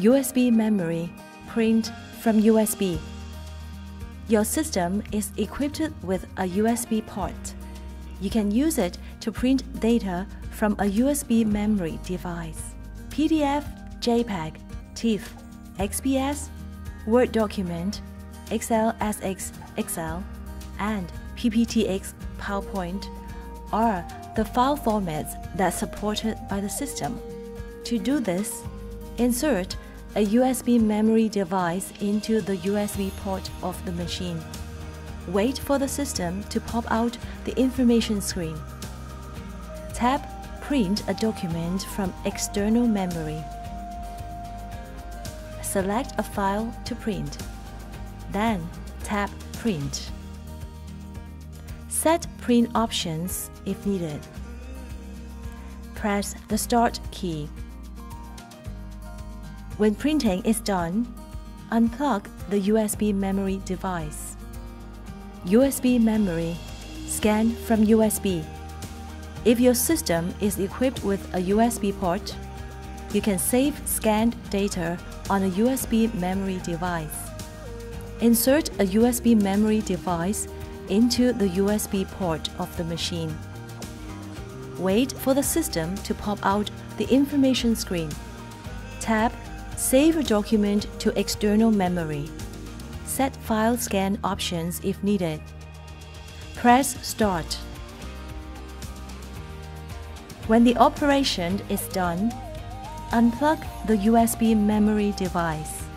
USB memory, print from USB. Your system is equipped with a USB port. You can use it to print data from a USB memory device. PDF, JPEG, TIFF, XPS, Word document, XLSX Excel, and PPTX PowerPoint are the file formats that supported by the system. To do this, insert a USB memory device into the USB port of the machine. Wait for the system to pop out the information screen. Tap Print a document from external memory. Select a file to print. Then tap Print. Set print options if needed. Press the Start key. When printing is done, unplug the USB memory device. USB memory, scan from USB. If your system is equipped with a USB port, you can save scanned data on a USB memory device. Insert a USB memory device into the USB port of the machine. Wait for the system to pop out the information screen. Tap Save a document to external memory. Set file scan options if needed. Press Start. When the operation is done, unplug the USB memory device.